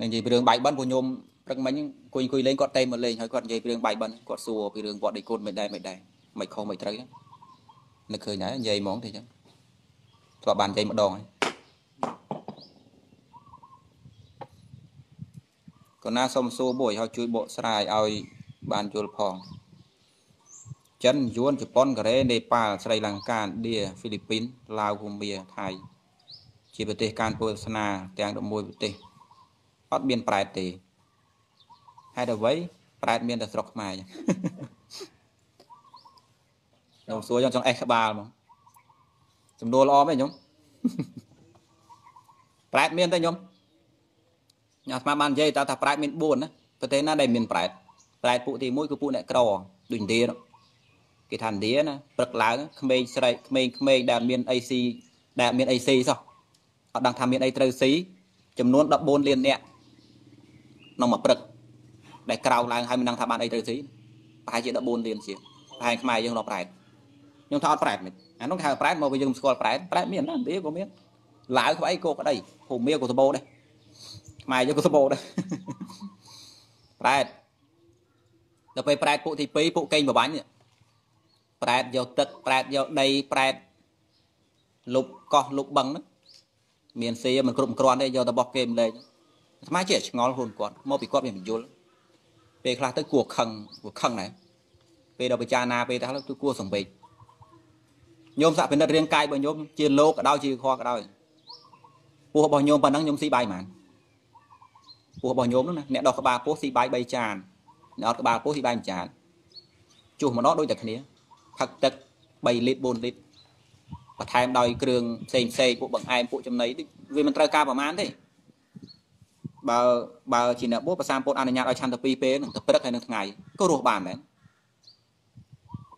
និយាយពីរឿងបាយបិណ្ឌពួកញោមព្រឹកមិញអង្គុយអង្គុយលេងគាត់ទេមកលេងហើយគាត់និយាយពីរឿងបាយបិណ្ឌគាត់សួរពីរឿងវត្តដីគុណមិនដែរមិនដែរមិនខុសមិនត្រូវនឹកឃើញដែរនិយាយហ្មងទេអញ្ចឹងធ្លាប់បាននិយាយម្ដងហើយកូនណាសុំសួរមួយហើយជួយបកស្រាយឲ្យបានយល់ផងចិនយួនជប៉ុនកូរ៉េនេប៉ាល់ស្រីលង្កាឥណ្ឌាហ្វីលីពីនឡាវភូមាថៃជាប្រទេសការពុទ្ធសាសនាទាំង11ប្រទេស អត់មានប្រែតទេហេតុអ្វីប្រែតមានតែស្រុកខ្មែរខ្ញុំសួរខ្ញុំចង់អេសក្បាលហ្មងចំនួនល្អមែនខ្ញុំប្រែតមានទេខ្ញុំញ៉ាំស្មាបាននិយាយតើថាប្រែតមាន4ណាប្រទេសណាដែលមានប្រែតប្រែតពួកទី1គឺពួកអ្នកក្រដូចឥណ្ឌាគេថាឥណ្ឌាណាព្រឹកឡើងក្មេងស្រីក្មេងក្មេងដែលមានអីស៊ីដែលមានអីស៊ីសោះអត់ដឹងថាមានអីត្រូវស៊ីចំនួន14លាននាក់ ក្នុងមួយព្រឹកដែលក្រៅឡើងហើយមិនដឹងថាបានអីត្រូវស៊ីប្រហែលជា14លានជាប្រហែលខ្មែរយើងរកប្រែតខ្ញុំថាអត់ប្រែតមិនអានោះគេហៅប្រែតមកវិញយើងស្គាល់ប្រែតប្រែតមានណាឥណ្ឌាក៏មានឡាវក្បៃក៏ក្តីភូមាក៏សបោដែរខ្មែរយើងក៏សបោដែរប្រែតដល់ពេលប្រែតពួកទី2ពួកកេងបបាញ់ប្រែតយកទឹកប្រែតយកដីប្រែតលុបកោះលុបបឹងហ្នឹងមានស៊ីមិនគ្រប់គ្រាន់ទេយកទៅបោះគេម្លេច ស្មាជាឆ្ងល់ខ្លួនគាត់មកពីគាត់មានបញ្យលពេលខ្លះទៅគួរខឹងគួរខឹងដែរពេលដល់ពិចារណាពេលទៅគឺគួរសង្វេគញោមសក្តិនិតរាងកាយរបស់ញោមជាលោកក៏ដោយជាខក៏ដោយពោះរបស់ញោមប៉ុណ្ណឹងញោមស៊ីបាយហ្មងពោះរបស់ញោមហ្នឹងណាអ្នកដោះក្បាលពោះស៊ីបាយ3ចានអ្នកអត់ក្បាលពោះស៊ីបាយ1ចានជុះម្ដងដូចតែគ្នាផឹកទឹក3លីត្រ4លីត្របន្ថែមដោយគ្រឿងផ្សេងផ្សេងពួកបង្អែមពួកចំណីវាមិនត្រូវការប្រមាណទេ បើបើជាអ្នកបួសប្រសាពុទ្ធអនុញ្ញាតឲ្យឆន្ទពីពេលនឹងទៅព្រឹកហើយនឹងថ្ងៃក៏រស់បានដែរ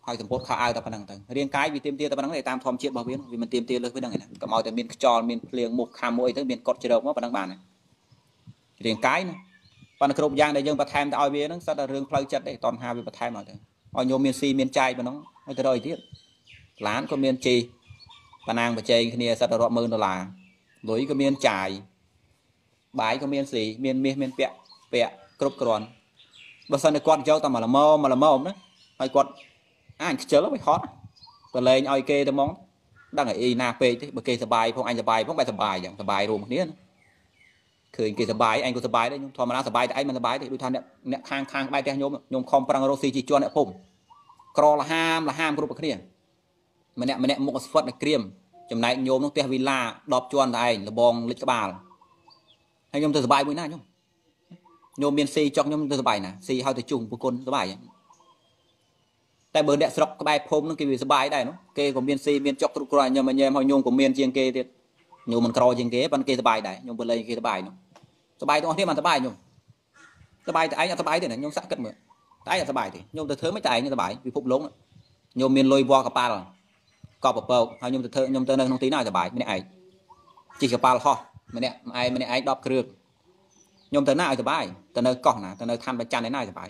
ហើយសម្ពុតខោអាវតែប៉ុណ្្នឹងទៅរាងកាយវាទៀមទាតែប៉ុណ្្នឹងទេតាមធម្មជាតិរបស់វាវាមិនទៀមទាលើសពីហ្នឹងឯណាកុំឲ្យតែមានខ្យល់មានភ្លៀងមុខខាំមួយទៅមានកត់ជ្រោកមកប៉ុណ្្នឹងបានរាងកាយណាប៉ុន្តែគ្រប់យ៉ាងដែលយើងបន្ថែមទៅឲ្យវាហ្នឹងសិតតែរឿងផ្លូវចិត្តទេតនហាវាបន្ថែមឲ្យទៅឲ្យញោមមានស៊ីមានចាយប៉ុណ្ណឹងហើយទៅរយទៀតឡានក៏មានជីប៉ណាងប្រជែងគ្នាសិតតែរាប់ម៉ឺនដុល្លារលុយក៏មានចាយ បាយក៏មានស៊ីមានមាសមានពាក់ពាក់គ្រប់គ្រាន់បើសិនតែគាត់យកតែមួយល្មមមួយល្មមណាហើយគាត់អញខ្ជិលទៅហត់ប្រឡែងឲ្យគេទៅហ្មងដឹងអីណាពេកទេបើគេសបាយផងអញសបាយផងបែបសបាយចឹងសបាយរួមគ្នាណាឃើញគេសបាយអញក៏សបាយដែរខ្ញុំធម្មតាសបាយតែឯងមិនសបាយទេដូចថាអ្នកអ្នកខាងខាងក្បែរផ្ទះខ្ញុំខ្ញុំខំប្រឹងរកស៊ីជីជន់អ្នកភូមិក្រលហាមលហាមគ្រប់គ្នាម្នាក់ម្នាក់មុខស្វិតនៅក្រៀមចំណែកញោមនោះផ្ទះវីឡា10ជាន់តែឯងលបងលិចក្បាល ហើយខ្ញុំទៅសុបាយមួយណាខ្ញុំខ្ញុំមានស៊ីចុកខ្ញុំទៅសុបាយណាស៊ីឲ្យទៅជុំប្រគុណសុបាយតែបើអ្នកស្រុកក្បែរភូមិនឹងគេវាសុបាយដែរនោះគេក៏មានស៊ីមានចុកគ្រប់គ្រាន់ខ្ញុំញ៉ែមឲ្យខ្ញុំក៏មានជាងគេទៀតខ្ញុំមិនក្រជាងគេប៉ុន្តែគេសុបាយដែរខ្ញុំបើលេងគេសុបាយនោះសុបាយទាំងអស់គ្នាមិនសុបាយខ្ញុំសុបាយតែឯងអត់សុបាយទេណាខ្ញុំសាក់គិតមើលតែឯងអត់សុបាយទេខ្ញុំទៅធ្វើមិនតែឯងសុបាយពិភពលោកខ្ញុំមានលុយវល់កប៉ាល់កប់ពពកហើយខ្ញុំទៅធ្វើខ្ញុំទៅនៅក្នុងទីណាសុបាយម្នាក់ឯងជិះកប៉ាល់ហោះ ម្នាក់ឯងម្នាក់ឯង10គ្រឿងខ្ញុំទៅណាឲ្យសុបាយទៅនៅកោះណាទៅនៅខណ្ឌបច្ច័នឯណាឲ្យសុបាយ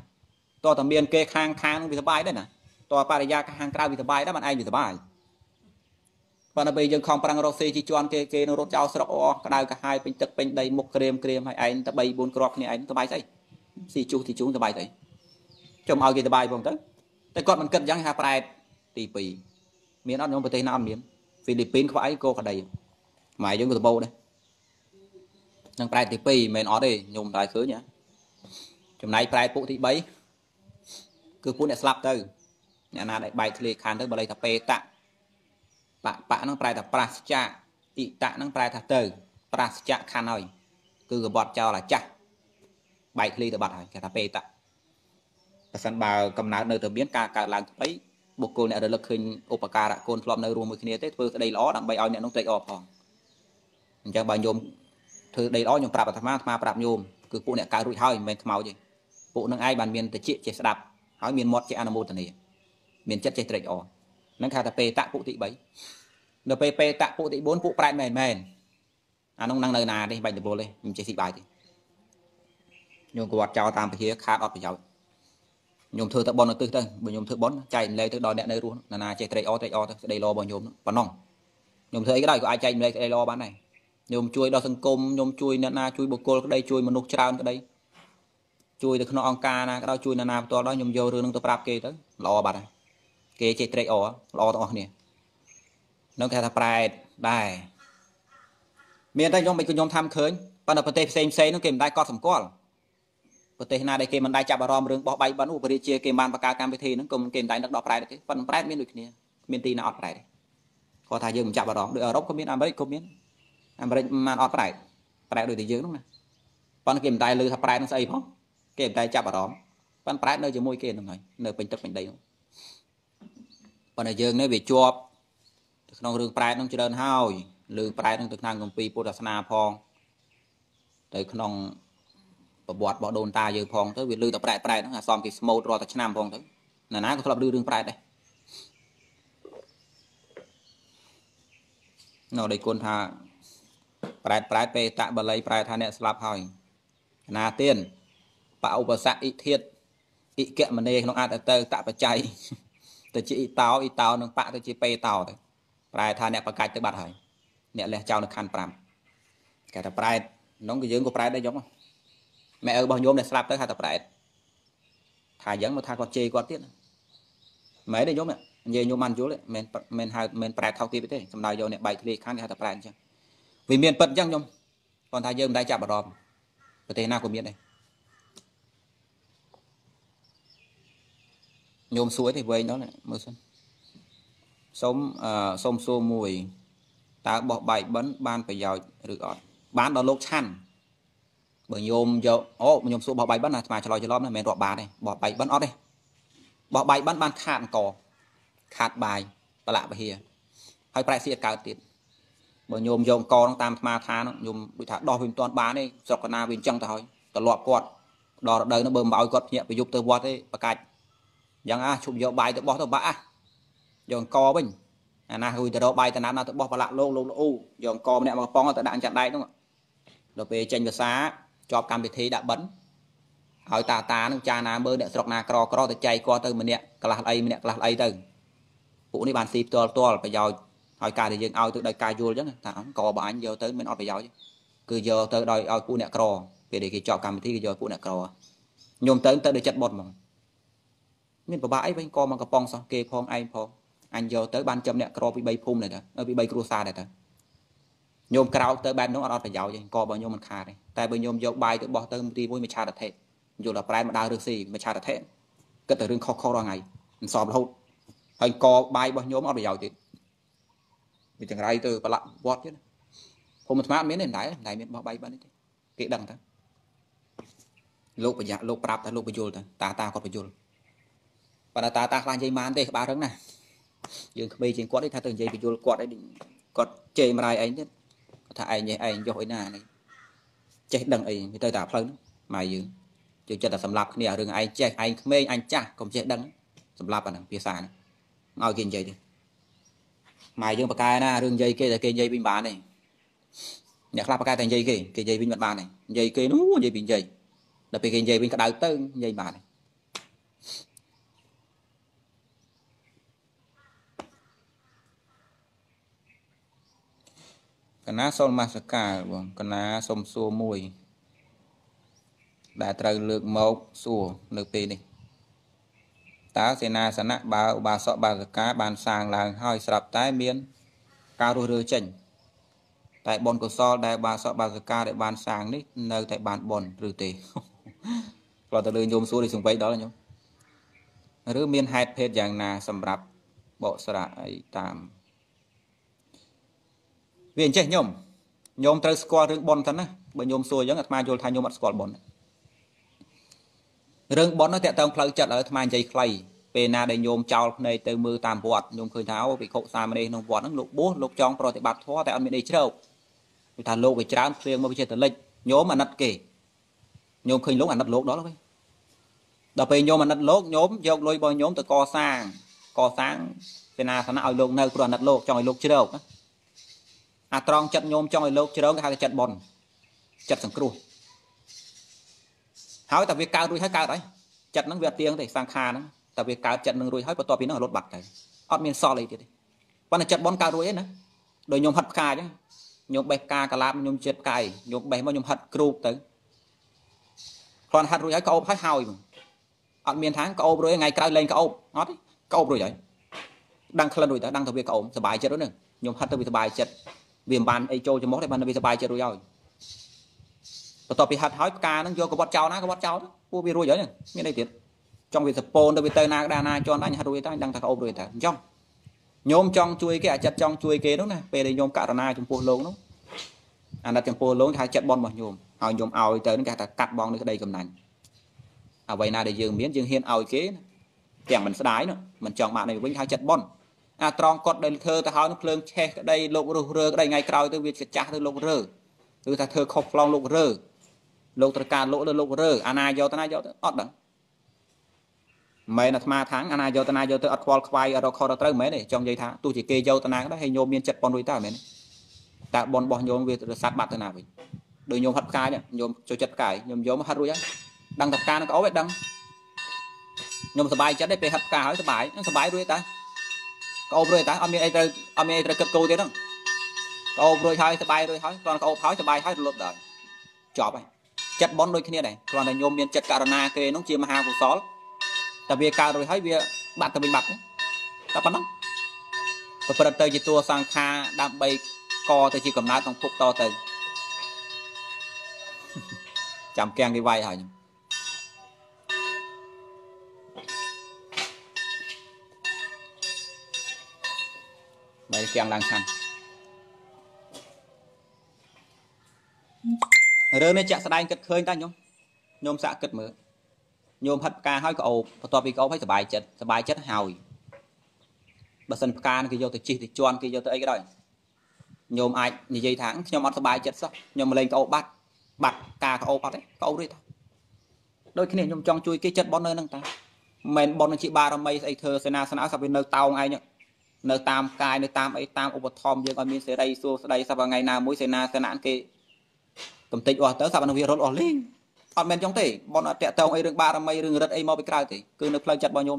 តើតើមានគេខាងខាងនឹងវាសុបាយដែរណាតើបរិយាខាងក្រៅវាសុបាយដែរមិនឯងវាសុបាយប៉ុន្តែពេលយើងខំប្រាំងរកស៊ីជីជន់គេគេនឹងរត់ចោលស្រុកអស់ក្តៅកាហាយពេញទឹកពេញដីមុខក្រៀមក្រៀមហើយឯងតែ3 4គ្រាប់គ្នាឯងសុបាយស្អីស៊ីជុះទីជុងសុបាយស្អីចុំឲ្យគេសុបាយផងទៅតែគាត់មិនគិតយ៉ាងថាប្រែតទី2មានអត់ក្នុងប្រទេសណាអត់មានហ្វីលីពីនខ្វះអីក៏ក្តីម៉ែយើងក៏ដបោដែរ នឹងប្រែតទី2មិនមែនអត់ទេខ្ញុំតែឃើញចំណែកប្រែតពួកទី3គឺពួកអ្នកស្លាប់ទៅអ្នកណាដែលបែកធ្លាខានទៅបល័យថាពេតៈបៈបៈហ្នឹងប្រែថាប្រាសចាអ៊ីតៈហ្នឹងប្រែថាទៅ ប្រាសចាខាន់ហើយគឺកបត់ចោលអាចាស់បែកធ្លីទៅបាត់ហើយគេថាពេតៈបើសិនបើកំណើតនៅទៅមានការកើតឡើងថ្មីបុគ្គលអ្នករលឹកឃើញឧបការៈកូនធ្លាប់នៅរួមមួយគ្នាទេធ្វើក្តីល្អដើម្បីឲ្យអ្នកនោះត្រេកអរផងអញ្ចឹងបើញោម ធ្វើដីល្អខ្ញុំប្រាប់អាត្មាអាត្មាប្រាប់ញោមគឺពួកអ្នកកើតរួចហើយមិនមែនខ្មោចទេពួកនឹងឯងបានមានតិចចេះស្ដាប់ហើយមានមាត់ចេះអនុមោទនាមានចិត្តចេះត្រេកអរនឹងគេថាពេតៈពួកទី3នៅពេលពេតៈពួកទី4ពួកប្រែតមែនមែនអានោះនឹងនៅណាទេបាច់ដបុលទេខ្ញុំចេះស៊ីបាយទេញោមគាត់ចោលតាមពហិខាតអត់ប្រយោជន៍ញោមធ្វើតែបន់នៅទិសទៅបើញោមធ្វើបន់ចែកម្លែកទៅដល់អ្នកនៅរស់ណានាចេះត្រេកអរត្រេកអរទៅស្ដីល្អរបស់ញោមប៉ុណ្ណឹងញោមធ្វើអីក៏ដោយក៏អាចចែកម្លែកស្ដីល្អបានដែរ ញោមជួយដល់សង្គមញោមជួយអ្នកណាជួយបុគ្គលក្តីជួយមនុស្សច្រើនក្តីជួយទៅក្នុងអង្គការណាក៏ដោយជួយអ្នកណាផ្ទាល់ដោយខ្ញុំយករឿងនឹងទៅប្រាប់គេទៅល្អបាត់ហើយគេចេះត្រេកអរល្អទាំងអស់គ្នានឹងគេថាប្រែតដែរមានតែខ្ញុំមិនខ្ញុំថាំឃើញប៉ុន្តែប្រទេសផ្សេងផ្សេងនោះគេមិនដែរកត់សម្គាល់ប្រទេសណាដែលគេមិនដែរចាប់អារម្មណ៍រឿងបោះបាយបិណ្ឌឧបរាជាគេបានបង្កើតកម្មវិធីហ្នឹងក៏គេមិនដែរនឹកដល់ប្រែតទេប៉ុន្តែប្រែតមានដូចគ្នាមានទីណាអត់ប្រែតទេគាត់ថាយើងមិនចាប់អារម្មណ៍ដូចអឺរ៉ុបក៏មានអាមេរិកក៏មាន អាមេរិកមិនអត់ប្រែតប្រែតដូចតែយើងហ្នឹងណាប៉ុន្តែគេមិនដែរលើថាប្រែតនឹងស្អីផងគេមិនដែរចាប់អារម្មណ៍ប៉ុន្តែប្រែតនៅជាមួយគេហ្នឹងហើយនៅពេញទឹកពេញដីហ្នឹងប៉ុន្តែយើងនេះវាជាប់ក្នុងរឿងប្រែតហ្នឹងច្រើនហើយលើប្រែតហ្នឹងទៅក្នុងកម្ពីពុទ្ធសាសនាផងទៅក្នុងប្រវត្តិរបស់ដូនតាយើងផងទៅវាលឺតែប្រែតប្រែតហ្នឹងអាសំគេស្មូតរាល់តែឆ្នាំផងទៅណាណាក៏ធ្លាប់លឺរឿងប្រែតដែរនៅដៃគុណថា ប្រែតប្រែតពេតបល័យប្រែថាអ្នកស្លាប់ហើយណាទៀនបឧបស័កអ៊ិធិតអ៊ិកមនេក្នុងអត្តទៅតបច្ច័យទៅជាអ៊ីតោអ៊ីតោនឹងបៈទៅជាពេតោទៅប្រែថាអ្នកបកាច់ទៅបាត់ហើយអ្នកលះចោលនៅខណ្ឌ5គេថាប្រែតនោះក៏យើងក៏ប្រែតដែរយំម៉ែឪរបស់ញោមដែលស្លាប់ទៅហៅថាប្រែតថាអញ្ចឹងមកថាគាត់ជេរគាត់ទៀតម៉ែទេញោមនិយាយញោមបានយល់មិនមិនហៅមិនប្រែតថោកទៀតទេសំដៅយកអ្នកបែកធ្លាយខាងគេហៅថាប្រែតអញ្ចឹង វាមានពិតអញ្ចឹងញោមគាត់ថាយើងមិនដែរចាប់អារម្មណ៍ប្រទេសណាក៏មានដែរញោមសួរទេវែងដល់មើលសិនសុំអឺសុំសួរមួយតើបោះបាយបិណ្ឌបានប្រយោជន៍ឬអត់បានដល់លោកឆាន់បើញោមយកអូញោមសួរបោះបាយបិណ្ឌអាត្មាឆ្លោយច្រឡំណាមិនមែនរាប់បានទេបោះបាយបិណ្ឌអត់ទេបោះបាយបិណ្ឌបានខាតអង្គខាតបាយប្រឡាក់ពហិហើយប្រែសៀតកើតទៀត បើញោមយកអង្គហ្នឹងតាមអាត្មាថាហ្នឹងញោមដូចថាដោះវាមិនទាន់បានទេស្រុកកណាវាអញ្ចឹងទៅហើយត្រឡប់គាត់ដល់រដូវហ្នឹងបើមិនឲ្យគាត់ភ្ញាក់ប្រយុទ្ធទៅវត្តទេប្រកាច់យ៉ាងអាឈប់យកបាយទៅបោះទៅបាក់អាយកអង្គវិញអាណារួយទៅរកបាយតំណាំណាទៅបោះប្រឡាក់លោកលោកលូយកអង្គម្នាក់មកកំប៉ុងទៅដាក់ចាក់ដែកហ្នឹងដល់ពេលចេញភាសាជាប់កម្មវិធីដាក់បិណ្ឌឲ្យតាតានឹងចាណាមើលអ្នកស្រុកណាក្រក្រទៅចែកគាត់ទៅម្នាក់ក្លាស់អីម្នាក់ក្លាស់អីទៅពួកនេះបានស៊ីផ្ទាល់ផ្ទាល់ប្រយោជន៍ ហើយការដែលយើងឲ្យទៅដោយការយល់អញ្ចឹងថាអង្គបើអញយកទៅមិនអត់ប្រយោជន៍គឺយកទៅដោយឲ្យពួកអ្នកក្រពេលដែលគេជាប់កម្មវិធីគេយកពួកអ្នកក្រញោមទៅទៅដោយចិត្តបត់ហ្មងមានប្របាក់អីវិញក៏មកកំប៉ុងសោះគេផងឯងផងអញយកទៅបានចំអ្នកក្រពី3ភូមិដែរទៅពី3គ្រួសារដែរទៅញោមក្រោកទៅបែបនោះអត់អត់ប្រយោជន៍ទេក៏បើញោមមិនខាតទេតែបើញោមយកបាយទៅបោះទៅទីមួយមួយឆាតថេយល់ដល់ប្រែមកដើររឹសស៊ីមួយឆាតថេគិតតែរឿងខុសខុសរាល់ថ្ងៃមិនសອບរហូតហើយកបាយរបស់ញោមអត់ប្រយោជន៍ទេ វាចង្រៃទៅប្រឡាក់វត្តទៀតភូមិអាត្មាមានទេមិនដែរមិនដែរមានបោះបាយបានទេគេដឹងតាលោកបញ្ញាលោកប្រាប់តែលោកបញ្យល់តាតាតាគាត់បញ្យល់ប៉ុន្តែតាតាខ្លាចនិយាយបានទេក្បាលរឹងណាយើងក្មេងជាងគាត់ទេថាទៅនិយាយបញ្យល់គាត់អីគាត់ជេរមរាយឯងទៀតគាត់ថាឯងនេះឯងយកអីណានេះចេះដឹងអីវាទៅតែផ្លូវហ្នឹងម៉ែយើងយើងចិត្តតែសម្លាប់គ្នារឿងឯងចេះឯងក្មេងអញចាស់កុំចេះដឹងសម្លាប់អាហ្នឹងភាសាហ្នឹងឲ្យគេនិយាយទេ ម៉ែយើងបកកែណារឿងនិយាយគេតែគេនិយាយវិញបានទេអ្នកខ្លះបកកែតែនិយាយគេគេនិយាយវិញមិនបានទេនិយាយគេនោះនិយាយពីនិយាយដល់ពេលគេនិយាយវិញក្តៅទៅនិយាយបានទេកណាសូមមាសកាលបងកណាសូមសួរមួយ ដែលត្រូវលើកមកសួរនៅពេលនេះ តើសេនាសនៈបើឧបាសកបាសិកាបានសាងឡើងហើយស្រាប់តែមាន ការរស់រើចេញតែបុណ្យកុសលដែលបាសកបាសិកាដែលបានសាងនេះនៅតែបានបុណ្យឬទេផ្លោះទៅលើញោមសួរនេះសង្វេដល់ញោមឬមានហេតុភេទយ៉ាងណាសម្រាប់បកស្រាយតាមវាអញ្ចេះញោមញោមត្រូវស្គាល់រឿងប៉ុនទៅណាបើញោមសួរអញ្ចឹងអាត្មាយល់ថាញោមអត់ស្គាល់ប៉ុន រឿងប៉ុននោះតើតើផ្លូវចិត្តឲ្យអាត្មានិយាយខ្លីពេលណាដែលញោមចោលភ្នែកទៅមើលតាមវត្តញោមឃើញថាអូភិក្ខុសាមណេរក្នុងវត្តហ្នឹងលោកបួសលោកចង់ប្រតិបត្តិធម៌តែអត់មានអីជ្រៅគឺថាលោកវាច្រើនព្រៀងមកវិជាតលិចញោមអាណិតគេញោមឃើញលោកអាណិតលោកដល់ហើយដល់ពេលញោមអាណិតលោកញោមយកលុយរបស់ញោមទៅកសាងកសាងសេនាសនៈឲ្យលោកនៅព្រោះអាណិតលោកចង់ឲ្យលោកជ្រៅណាអាត្រង់ចិត្តញោមចង់ឲ្យលោកជ្រើងគេហៅថាចិត្តបនចិត្តសង្គ្រោះ ហើយតែវាកើតរួចហើយកើតហើយចិត្តហ្នឹងវាអត់ទៀងទេសង្ខារហ្នឹងតែវាកើតចិត្តនឹងរួចហើយបន្ទាប់ពីហ្នឹងរត់បាត់ទៅអត់មានសល់អីទៀតទេប៉ុន្តែចិត្តបនកើតរួចឯណាដោយញោមហិតផ្កាអញ្ចឹងញោមបេះផ្កាកាឡាបញោមចិត្តផ្កាយញោមបេះមកញោមហិតគ្រូបទៅគ្រាន់ហិតរួចហើយក្អូបហើយហើយអត់មានថាក្អូបរួចថ្ងៃក្រោយលែងក្អូបអត់ទេក្អូបរួចហើយដឹងក្លិនរួចទៅដឹងថាវាក្អូបសុបាយចិត្តហ្នឹងញោមហិតទៅវាសុបាយចិត្តវាមិនបានអីចូលចំមុខទេបានវាសុបាយចិត្តរួចហើយ បន្ទាប់ពីហិតហើយផ្កាហ្នឹងយកកវត្តចោលណាកវត្តចោលពួកវារួចហើយមានអីទៀតចង់វាសពូនទៅវាទៅណាដាណាជន់អញហិតរួចទៅដឹងថាក្អូបរួចទៅអញ្ចឹងញោមចង់ជួយគេអាចិតចង់ជួយគេនោះណាពេលដែលញោមករណាចំពោះលោកនោះអាណិតចំពោះលោកថាចិត្តបនរបស់ញោមឲ្យញោមឲ្យទៅនឹងគេថាកាត់បងនឹងក្តីកំណាញ់អ្វីណាដែលយើងមានយើងហ៊ានឲ្យគេទាំងមិនស្ដាយនោះមិនចង់បាក់នៅវិញថាចិត្តបនអាត្រង់គាត់ដែលធ្វើទៅហើយនឹងភ្លើងឆេះក្តីលោករស់រើក្តីថ្ងៃក្រោយទៅវាចាស់ទៅលោករើឬថាធ្វើខុសខ្លងលោករើ លោកត្រូវការលោកលើលោករើអាណាយកទៅណាយកទៅអត់ដឹងមែនអាត្មាថាងអាណាយកតនាយកទៅអត់ខ្វល់ខ្វាយអត់ខុសដល់ត្រូវមែនទេចង់និយាយថាទោះជាគេយកតនាក៏ដោយហើយញោមមានចិត្តប៉ុនរួចតើមែនតើប៉ុនរបស់ញោមវារសាត់បាត់ទៅណាវិញដោយញោមហត់ផ្កាយញោមចូលចិត្តផ្កាយញោមយកមកហត់រួចហើយដឹងតែផ្កានឹងក្អូបឯងដឹងញោមសប្បាយចិត្តទេពេលហត់ផ្កាហើយសប្បាយនឹងសប្បាយរួចតើក្អូបរួចតើអត់មានអីត្រូវអត់មានអីត្រូវគិតគូរទៀតហ្នឹងក្អូបរួចហើយសប្បាយរួចហើយគ្រាន់ក្អូបហើយសប្បាយហើយរលត់ដល់ចប់ហើយ ចិត្តប៉ុនដូចគ្នាដែរគ្រាន់តែញោមមានចិត្តករណាគេនោះជាមហាកុសលតែវាកើតរួចហើយវាបាត់ទៅវិញបាត់តែប៉ុណ្ណឹងប្រព្រឹត្តទៅជាតួសង្ខារដើម្បីកទៅជាកំណើតក្នុងភពតទៅចាំកៀងគេវាយហើយខ្ញុំបែរកៀងឡើងខាង រឿងនេះចាក់ស្ដែងគិតឃើញតាខ្ញុំខ្ញុំសាក់គិតមើលញោមហិតផ្កាហើយក៏អូបបន្ទាប់ពីក៏អូបហើយសុបាយចិត្តសុបាយចិត្តហើយបើសិនផ្កាគេយកទៅជីកទៅជន់គេយកទៅអីក៏ដោយញោមអាចនិយាយថាខ្ញុំអត់សុបាយចិត្តសោះខ្ញុំមកលេងក៏អូបបាត់បាត់ការក៏អូបអត់ទេក៏អូបរួចតាដូចគ្នាខ្ញុំចង់ជួយគេចិត្តបននៅហ្នឹងតាមិនបនជាបារមីស្អីធ្វើសេនាសនាសពវានៅតោងឯងនៅតាមកាយនៅតាមអីតាមឧបត្ថម្ភយើងឲ្យមានសេរីសួស្ដីសពថ្ងៃណាមួយសេនាសនៈគេ កំតិចអស់ទៅសពនឹងវារត់អស់លេងអត់មែនចឹងទេបនអត់តាក់តងអីរឿងបារមីរឿងរិទ្ធអីមកពីក្រៅទេគឺនៅផ្លូវចិត្តរបស់ញោម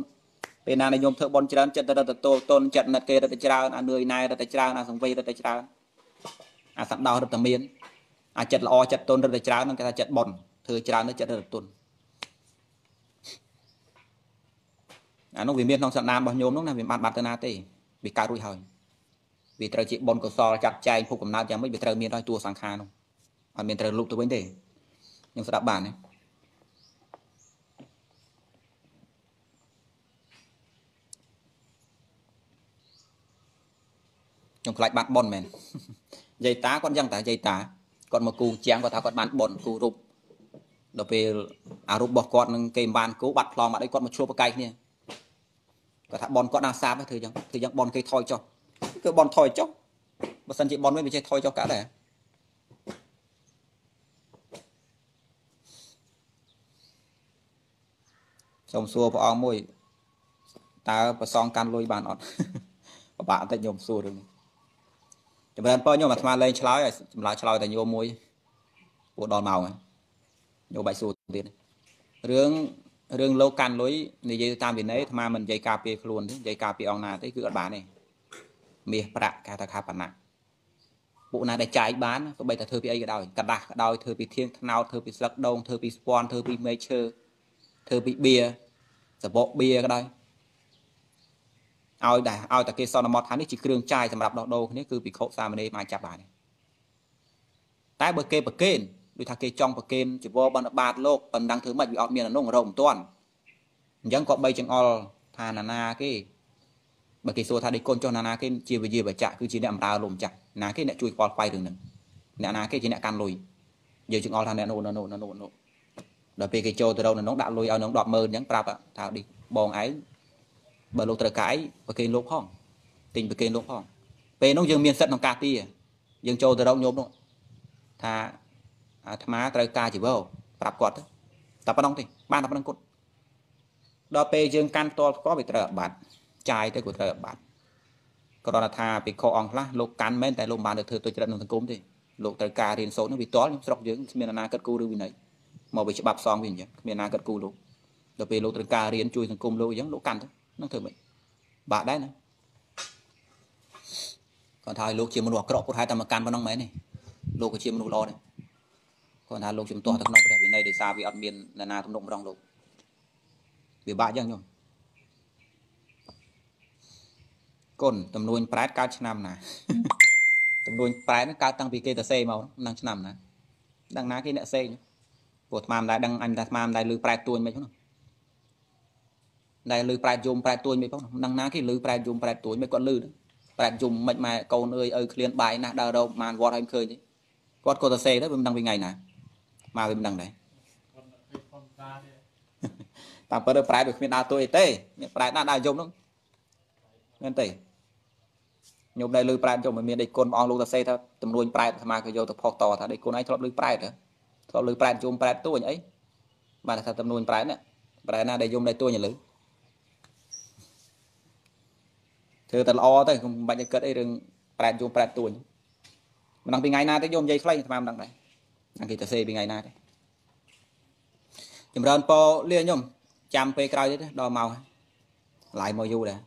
ពេលណាដែលញោមធ្វើបនច្រើនចិត្តរត់ទទួលតនចិត្តណិតគេរត់ទៅច្រើនអានឿយណាយរត់ទៅច្រើនអាសង្វេយរត់ទៅច្រើនអាសណ្ដោរត់ទៅមានអាចិត្តល្អចិត្តតនរត់ទៅច្រើននឹងគេថាចិត្តបនធ្វើច្រើនទៅចិត្តរត់ទុនអានោះវាមានក្នុងសន្តានរបស់ញោមនោះណាវាបានបាត់ទៅណាទេវាកើតរួចហើយវាត្រូវជាបនកុសលចាត់ចែងភពកំណើតយ៉ាងម៉េចវាត្រូវមានហើយតួសង្ខារនោះ អត់មានត្រូវលុបទៅវិញទេខ្ញុំស្ដាប់បានទេខ្ញុំខ្លាចបាត់ប៉ុនមែនយាយតាគាត់យ៉ាងតាយាយតាគាត់មកគូជាងគាត់ថាគាត់បានប៉ុនគូរូបដល់ពេលអារូបរបស់គាត់នឹងគេមិនបានគូបាត់ប្លង់បាត់អីគាត់មកឆ្លោះបកាយគ្នាគាត់ថាប៉ុនគាត់ đang សាបធ្វើយ៉ាងធ្វើយ៉ាងប៉ុនគេថយចុះគឺប៉ុនថយចុះបើសិនជាប៉ុនវិញវាចេះថយចុះកាត់ដែរ សូមសួរព្រះអង្គមួយតើប្រសងកាន់លុយបានអត់ពិបាកបន្តិចញោមសួររឿងនេះចម្រើនពរញោមអាត្មាលេងឆ្លើយឲ្យចម្លើយឆ្លើយតែញោមមួយពួកដល់ម៉ោងហើយញោមបាច់សួរទៀតរឿងរឿងលោកកាន់លុយនិយាយតាមវិន័យអាត្មាមិននិយាយការពារខ្លួនទេនិយាយការពារអង្គណាទេគឺអត់បានទេមាសប្រាក់គេថាខាបណ្ណាពួកណាដែលចាយបានក៏បីតែធ្វើពីអីក៏ដោយកដាស់ក៏ដោយធ្វើពីធៀងថ្នោតធ្វើពីស្លឹកដូងធ្វើពីស្ពាន់ធ្វើពីមែកឈើ ធ្វើពីបៀសបកបៀក៏ដោយឲ្យដែរឲ្យតែគេសន្មត់ថានេះជាគ្រឿងចាយសម្រាប់ដោះដូរគ្នាគឺភិក្ខុសាមណេរអាចចាប់បានតែបើគេប្រកេនដូចថាគេចង់ប្រកេនជីវរបណ្ឌបាតលោកប៉ុណ្ណឹងធ្វើម៉េចវាអត់មានអនុងរកមិនទាន់អញ្ចឹងក៏បីចង្អុលថាណានាគេបើគេសួរថាដេកកូនចុះណានាគេជាវិជាបច្ចៈគឺជាអ្នកអំរើលោកម្ចាស់ណាគេអ្នកជួយខ្វល់ខ្វាយរឿងហ្នឹងអ្នកណាគេជាអ្នកកាន់លុយយើងចង្អុលថាអ្នកនោះនោះនោះនោះ ដល់ពេលគេចូលទៅរកនៅនោះដាក់លុយឲ្យនឹង100000អញ្ចឹងប្រាប់ថាឌីបងឯងបើលោកត្រូវកាយប្រគេនលោកផងទិញប្រគេនលោកផងពេលនោះយើងមានសិទ្ធិក្នុងការទីយើងចូលទៅរកញោមនោះថាអាត្មាត្រូវការជីវរប្រាប់គាត់តែប៉ុណ្្នឹងទេបានតែប៉ុណ្្នឹងគាត់ដល់ពេលយើងកាន់ផ្ទាល់ផ្ទាល់វាត្រូវអាបត្តិចាយទៅក៏ត្រូវអាបត្តិគ្រាន់តែថាពិខុអង្គខ្លះលោកកាន់មែនតែលោកមិនបានទៅធ្វើទុច្ចរិតក្នុងសង្គមទេលោកត្រូវការរៀនសូត្រនោះវាតល់ខ្ញុំស្រុកយើងគ្មានអនាគតគូឬវិន័យ មកវាច្បាប់សងវាអញ្ចឹងគ្មានណាគាត់គូលោកដល់ពេលលោកត្រូវការរៀនជួយសង្គមលោកអញ្ចឹងលោកកាន់ទៅនឹងធ្វើម៉េចបាក់ដែរណាគាត់ថាឲ្យលោកជាមនុស្សអាក្រក់ពុទ្ធហើយតែមកកាន់ប៉ុណ្ណឹងមែនទេលោកក៏ជាមនុស្សល្អដែរគាត់ថាលោកជំទាស់ទៅក្នុងព្រះវិន័យដោយសារវាអត់មាននរណាទំនុកម្ដងលោកវាបាក់យ៉ាងញោមកូនតំនួនប្រែតកើតឆ្នាំណាតំនួនប្រែតហ្នឹងកើតតាំងពីគេតសេមកហ្នឹងឆ្នាំណាដឹងណាគេអ្នកសេញ ព្រោះអាត្មាមិនដែរដឹងអញតែអាត្មាមិនដែរលឺប្រែតួញមិនផងដែរលឺប្រែតយំប្រែតួញមិនផងដឹងណាគេលឺប្រែតយំប្រែតួញមិនគាត់លឺប្រែតយំមិនម៉ែកូនអើយឲ្យឃ្លានបាយណាស់ដើររោប្រហែលវត្តឲ្យឃើញទេគាត់គាត់សរសេរទៅវាមិនដឹងពីថ្ងៃណាមកវាមិនដឹងដែរតាមពិតទៅប្រែតវាគ្មានដើរតួអីទេមានប្រែតណាស់ដើរយំនោះមែនទេខ្ញុំដែរលឺប្រែតយំមិនមានដេកគុណព្រះអង្គលោកសរសេរថាចំនួនប្រែតអាត្មាក៏យកទៅផុសតថាដេកគុណឯងធ្លាប់លឺប្រែតហ៎ ធ្លាប់លឺប្រែតយំប្រែតទួញអីបានថាចំនួនប្រែតណាប្រែតណាដែលយំដែលទួញឥឡូវធ្វើតែល្អទៅកុំបាច់ឲ្យគិតអីរឿងប្រែតយំប្រែតទួញមិនដឹងពីថ្ងៃណាទេយកនិយាយខ្លីអាត្មាមិនដឹងដែរអញគេតាសេពីថ្ងៃណាទេចម្រើនពរលាញោមចាំពេលក្រោយទៀតដល់មកហើយឡាយមកយូរដែរ